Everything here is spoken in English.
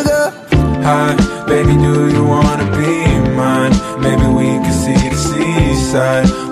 sugar. Hi, baby, do you wanna be mine? Maybe we can see the seaside.